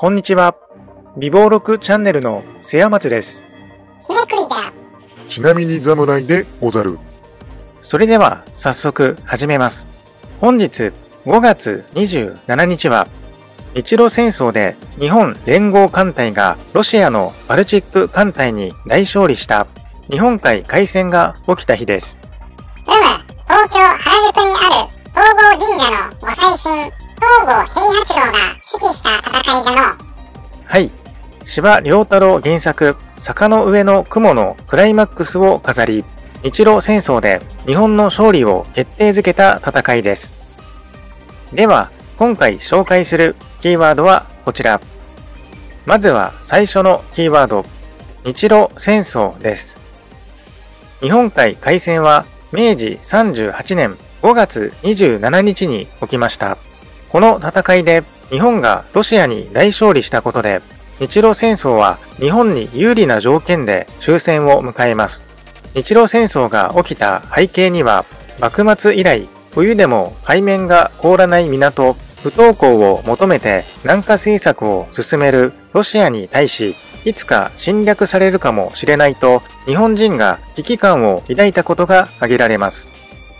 こんにちは。美貌録チャンネルの瀬谷松です。日めくりじゃ。ちなみに侍でござる。それでは早速始めます。本日5月27日は日露戦争で日本連合艦隊がロシアのバルチック艦隊に大勝利した日本海海戦が起きた日です。うむ、東京原宿にある東郷神社のご祭神、東郷平八郎が指揮した戦いじゃの。はい。司馬遼太郎原作、坂の上の雲のクライマックスを飾り、日露戦争で日本の勝利を決定づけた戦いです。では、今回紹介するキーワードはこちら。まずは最初のキーワード、日露戦争です。日本海海戦は明治38年5月27日に起きました。この戦いで日本がロシアに大勝利したことで、日露戦争は日本に有利な条件で終戦を迎えます。日露戦争が起きた背景には、幕末以来、冬でも海面が凍らない港、不登校を求めて南下政策を進めるロシアに対し、いつか侵略されるかもしれないと日本人が危機感を抱いたことが挙げられます。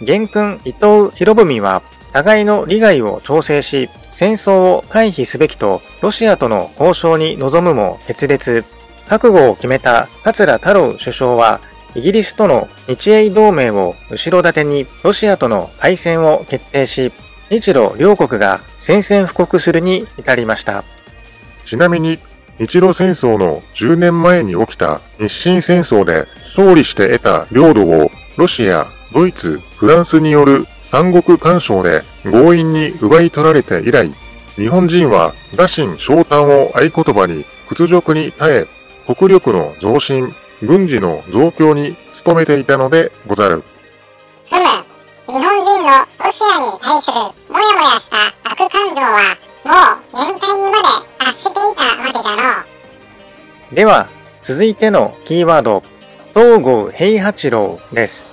元君伊藤博文は互いの利害を調整し戦争を回避すべきとロシアとの交渉に臨むも決裂。覚悟を決めた桂太郎首相はイギリスとの日英同盟を後ろ盾にロシアとの開戦を決定し日露両国が宣戦布告するに至りました。ちなみに、日露戦争の10年前に起きた日清戦争で勝利して得た領土をロシア、ドイツ、フランスによる三国干渉で強引に奪い取られて以来、日本人は打心昇胆を合言葉に屈辱に耐え、国力の増進、軍事の増強に努めていたのでござる。ふむ、日本人のロシアに対するもやもやした悪感情は、もう限界にまで達していたわけじゃの。では、続いてのキーワード、東郷平八郎です。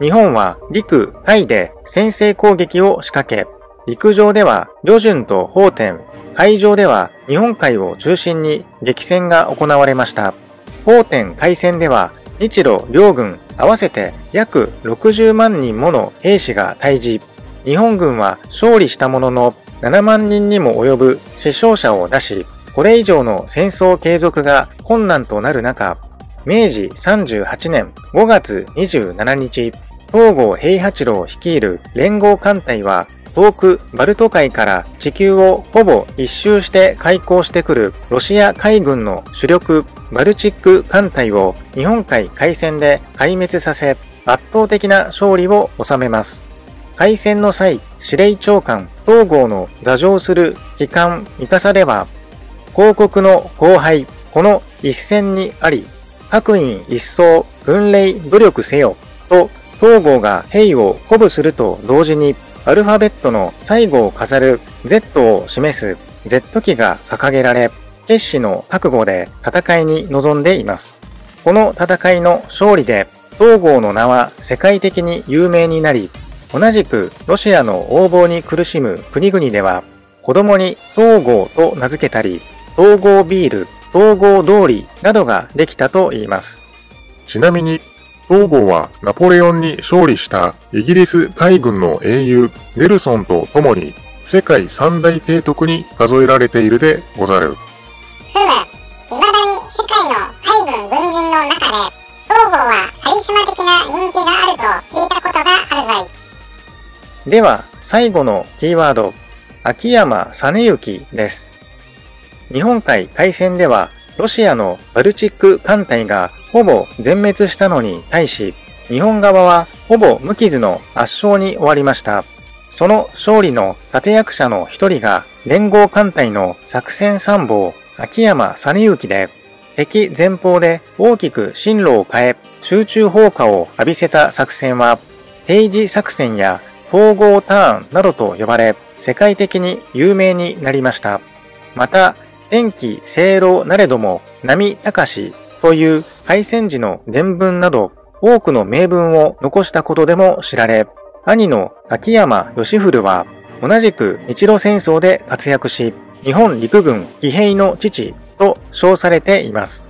日本は陸、海で先制攻撃を仕掛け、陸上では旅順と法天、海上では日本海を中心に激戦が行われました。法天海戦では日露両軍合わせて約60万人もの兵士が対峙。日本軍は勝利したものの7万人にも及ぶ死傷者を出し、これ以上の戦争継続が困難となる中、明治38年5月27日、東郷平八郎率いる連合艦隊は遠くバルト海から地球をほぼ一周して開港してくるロシア海軍の主力バルチック艦隊を日本海海戦で壊滅させ圧倒的な勝利を収めます。海戦の際、司令長官東郷の座上する機関三笠では、広告の後輩、この一戦にあり、各員一層軍令努力せよ、と東郷が兵を鼓舞すると同時に、アルファベットの最後を飾る Z を示す Z 機が掲げられ、決死の覚悟で戦いに臨んでいます。この戦いの勝利で、東郷の名は世界的に有名になり、同じくロシアの横暴に苦しむ国々では、子供に東郷と名付けたり、東郷ビール、東郷通りなどができたと言います。ちなみに、東郷はナポレオンに勝利したイギリス海軍の英雄ネルソンと共に世界三大提督に数えられているでござる。ふむ、未だに世界の海軍軍人の中で、東郷はカリスマ的な人気があると聞いたことがあるぞい。では、最後のキーワード、秋山実之です。日本海海戦では、ロシアのバルチック艦隊がほぼ全滅したのに対し、日本側はほぼ無傷の圧勝に終わりました。その勝利の立役者の一人が連合艦隊の作戦参謀秋山実之で、敵前方で大きく進路を変え集中砲火を浴びせた作戦は、平時作戦や統合ターンなどと呼ばれ、世界的に有名になりました。また、天気聖路なれども波高しという海戦時の伝文など多くの名文を残したことでも知られ、兄の秋山義古は同じく日露戦争で活躍し、日本陸軍騎兵の父と称されています。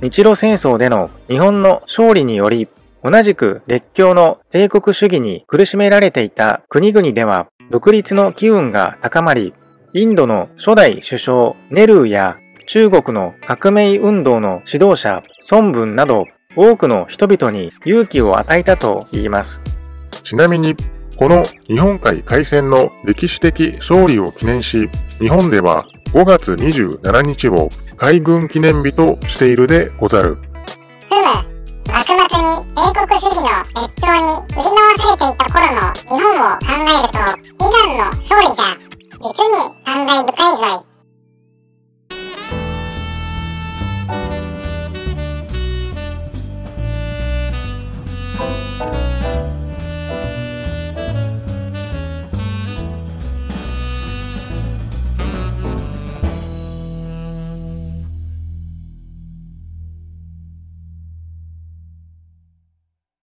日露戦争での日本の勝利により、同じく列強の帝国主義に苦しめられていた国々では、独立の機運が高まり、インドの初代首相ネルーや中国の革命運動の指導者孫文など多くの人々に勇気を与えたと言います。ちなみに、この日本海海戦の歴史的勝利を記念し、日本では5月27日を海軍記念日としているでござる。ふむ、幕末に帝国主義の列強に売り回されていた頃の日本を考えると、悲願の勝利じゃ、実に感慨深いぞい。